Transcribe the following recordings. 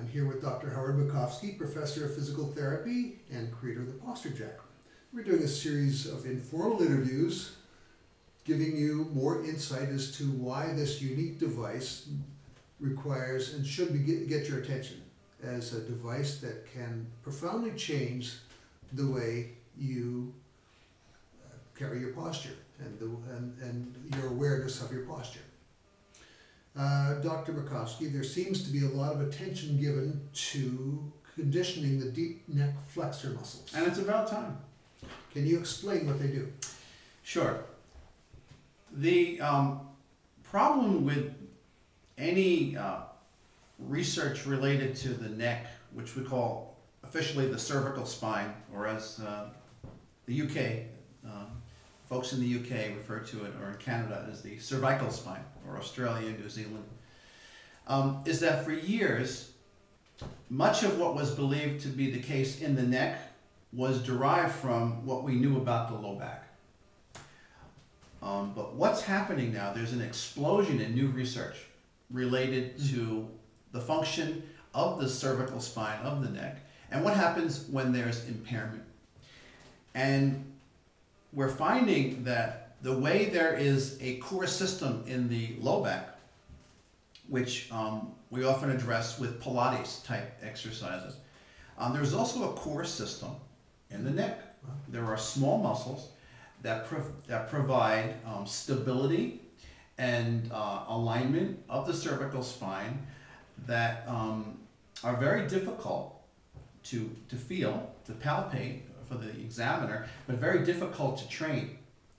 I'm here with Dr. Howard Makofsky, Professor of Physical Therapy and creator of the PostureJac. We're doing a series of informal interviews giving you more insight as to why this unique device requires and should be, get your attention as a device that can profoundly change the way you uh, carry your posture and, the, and, and your awareness of your posture. Uh, Dr. Makofsky, there seems to be a lot of attention given to conditioning the deep neck flexor muscles. And it's about time. Can you explain what they do? Sure. The um, problem with any uh, research related to the neck, which we call officially the cervical spine, or as uh, the UK, uh, folks in the UK refer to it, or in Canada as the cervical spine, or Australia, New Zealand, um, is that for years, much of what was believed to be the case in the neck was derived from what we knew about the low back. Um, but what's happening now, there's an explosion in new research related mm-hmm. to the function of the cervical spine of the neck and what happens when there's impairment. And we're finding that the way there is a core system in the low back, which um, we often address with Pilates type exercises, um, there's also a core system in the neck. There are small muscles that, that provide um, stability and uh, alignment of the cervical spine that um, are very difficult to, to feel, to palpate for the examiner, but very difficult to train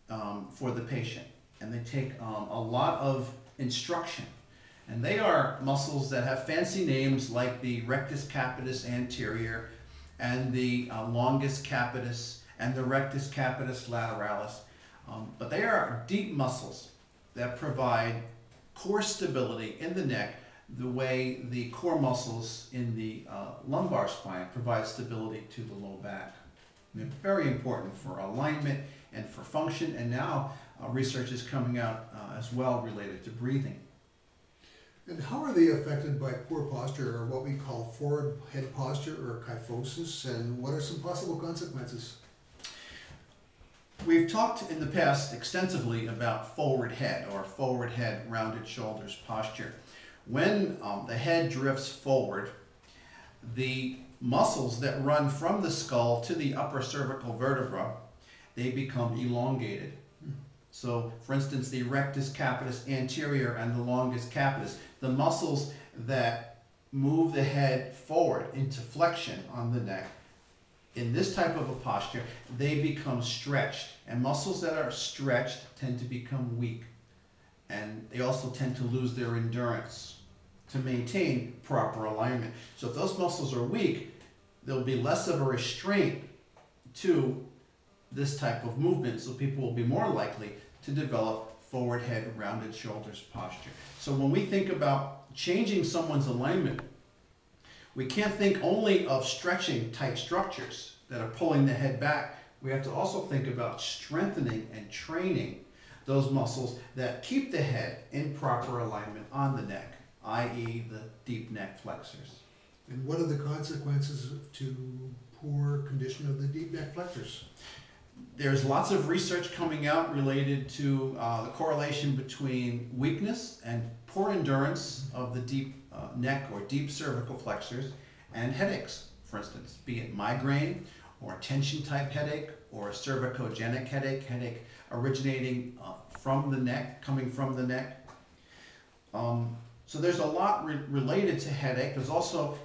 um, for the patient. And they take um, a lot of instruction. And they are muscles that have fancy names like the rectus capitis anterior and the uh, longus capitis and the rectus capitis lateralis. Um, but they are deep muscles that provide core stability in the neck the way the core muscles in the uh, lumbar spine provide stability to the low back. Very important for alignment and for function, and now uh, research is coming out uh, as well related to breathing. And how are they affected by poor posture, or what we call forward head posture, or kyphosis, and what are some possible consequences? We've talked in the past extensively about forward head, or forward head, rounded shoulders posture. When um, the head drifts forward, the muscles that run from the skull to the upper cervical vertebra, they become elongated. So, for instance, the rectus capitis anterior and the longus capitis, the muscles that move the head forward into flexion on the neck, in this type of a posture, they become stretched. And muscles that are stretched tend to become weak. And they also tend to lose their endurance to maintain proper alignment. So if those muscles are weak, there'll be less of a restraint to this type of movement, so people will be more likely to develop forward head, rounded shoulders posture. So when we think about changing someone's alignment, we can't think only of stretching tight structures that are pulling the head back. We have to also think about strengthening and training those muscles that keep the head in proper alignment on the neck, i.e. the deep neck flexors. And what are the consequences to poor condition of the deep neck flexors? There's lots of research coming out related to uh, the correlation between weakness and poor endurance of the deep uh, neck or deep cervical flexors and headaches, for instance, be it migraine or tension type headache or a cervicogenic headache, headache originating uh, from the neck, coming from the neck. Um, so there's a lot re related to headache. There's also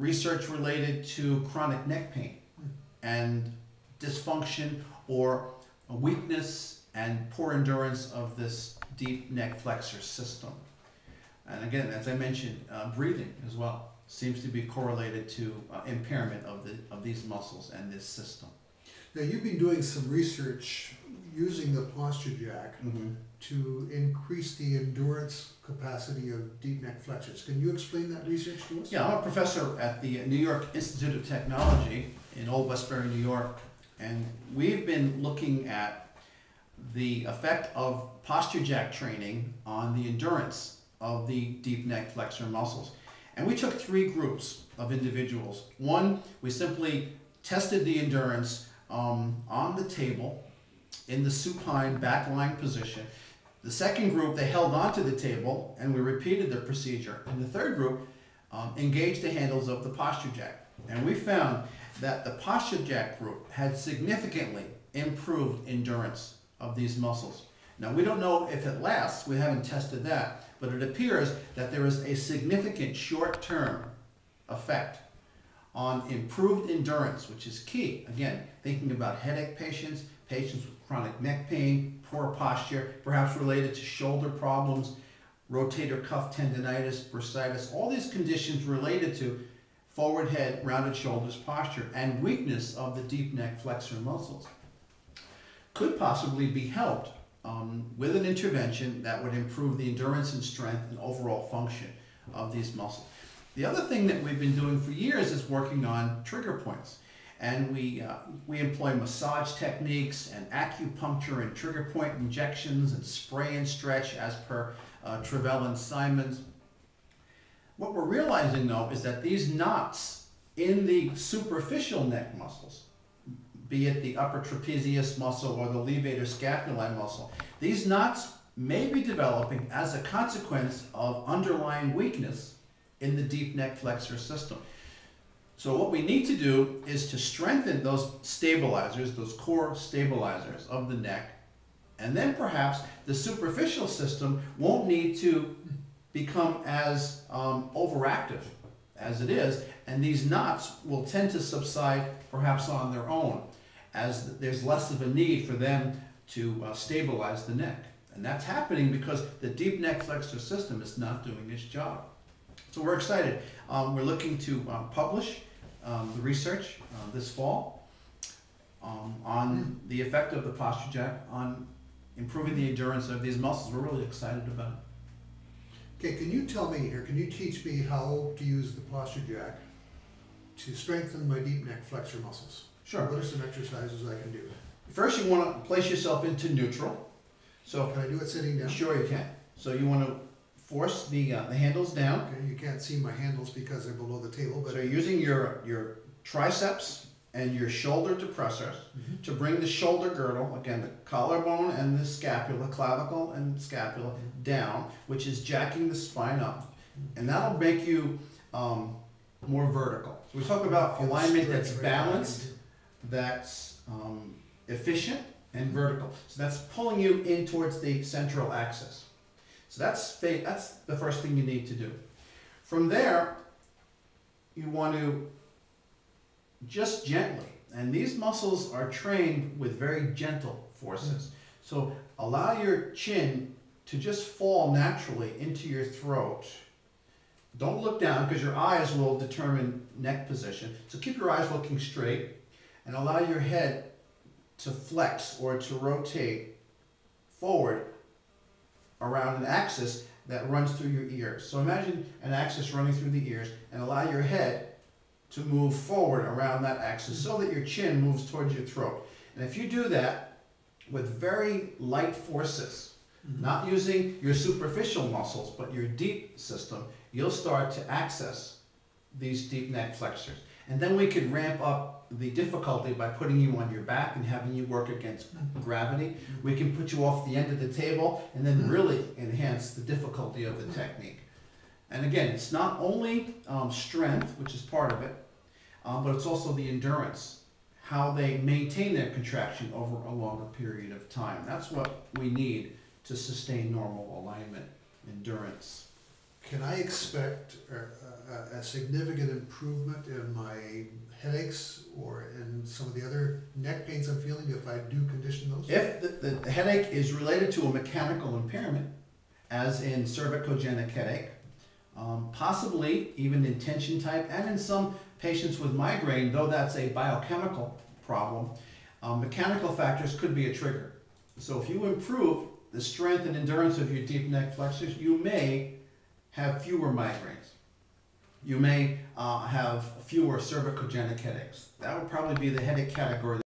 research related to chronic neck pain and dysfunction or weakness and poor endurance of this deep neck flexor system. And again, as I mentioned, uh, breathing as well seems to be correlated to uh, impairment of, the, of these muscles and this system. Now, you've been doing some research using the PostureJac mm -hmm. to increase the endurance capacity of deep neck flexors. Can you explain that research to us? Yeah, I'm a professor at the New York Institute of Technology in Old Westbury, New York, and we've been looking at the effect of PostureJac training on the endurance of the deep neck flexor muscles. And we took three groups of individuals. One, we simply tested the endurance um, on the table in the supine backline position. The second group, they held onto the table and we repeated the procedure. And the third group um, engaged the handles of the PostureJac. And we found that the PostureJac group had significantly improved endurance of these muscles. Now, we don't know if it lasts, we haven't tested that, but it appears that there is a significant short term effect on improved endurance, which is key. Again, thinking about headache patients, patients with chronic neck pain, poor posture, perhaps related to shoulder problems, rotator cuff tendonitis, bursitis, all these conditions related to forward head, rounded shoulders posture, and weakness of the deep neck flexor muscles could possibly be helped um, with an intervention that would improve the endurance and strength and overall function of these muscles. The other thing that we've been doing for years is working on trigger points. And we, uh, we employ massage techniques and acupuncture and trigger point injections and spray and stretch as per uh, Travell and Simons. What we're realizing though is that these knots in the superficial neck muscles, be it the upper trapezius muscle or the levator scapulae muscle, these knots may be developing as a consequence of underlying weakness in the deep neck flexor system. So what we need to do is to strengthen those stabilizers, those core stabilizers of the neck, and then perhaps the superficial system won't need to become as um, overactive as it is, and these knots will tend to subside perhaps on their own as there's less of a need for them to uh, stabilize the neck. And that's happening because the deep neck flexor system is not doing its job. So we're excited. Um, we're looking to uh, publish um, the research uh, this fall um, on the effect of the PostureJac on improving the endurance of these muscles. We're really excited about it. Okay, can you tell me, or can you teach me how to use the PostureJac to strengthen my deep neck flexor muscles? Sure. What are some exercises I can do? First, you want to place yourself into neutral. So Can I do it sitting down? sure you can. So you want to force the uh, the handles down. Okay, you can't see my handles because they're below the table, but So you're using your your triceps and your shoulder depressors Mhm. to bring the shoulder girdle, again, the collarbone and the scapula, clavicle and scapula, down, which is jacking the spine up. And that'll make you um, more vertical. So we talk about alignment that's balanced, that's um, efficient, and vertical. So that's pulling you in towards the central axis. So that's, that's the first thing you need to do. From there, you want to just gently, and these muscles are trained with very gentle forces. So allow your chin to just fall naturally into your throat. Don't look down because your eyes will determine neck position. So keep your eyes looking straight and allow your head to flex or to rotate forward around an axis that runs through your ears. So imagine an axis running through the ears and allow your head to move forward around that axis so that your chin moves towards your throat. And if you do that with very light forces, mm-hmm. not using your superficial muscles, but your deep system, you'll start to access these deep neck flexors. And then we could ramp up the difficulty by putting you on your back and having you work against gravity. We can put you off the end of the table and then really enhance the difficulty of the technique. And again, it's not only um, strength, which is part of it, um, but it's also the endurance, how they maintain their contraction over a longer period of time. That's what we need to sustain normal alignment, endurance. Can I expect a, a, a significant improvement in my headaches or in some of the other neck pains I'm feeling if I do condition those? If the, the headache is related to a mechanical impairment, as in cervicogenic headache, um, possibly even in tension type, and in some patients with migraine, though that's a biochemical problem, um, mechanical factors could be a trigger. So if you improve the strength and endurance of your deep neck flexors, you may have fewer migraines. You may uh, have fewer cervicogenic headaches. That would probably be the headache category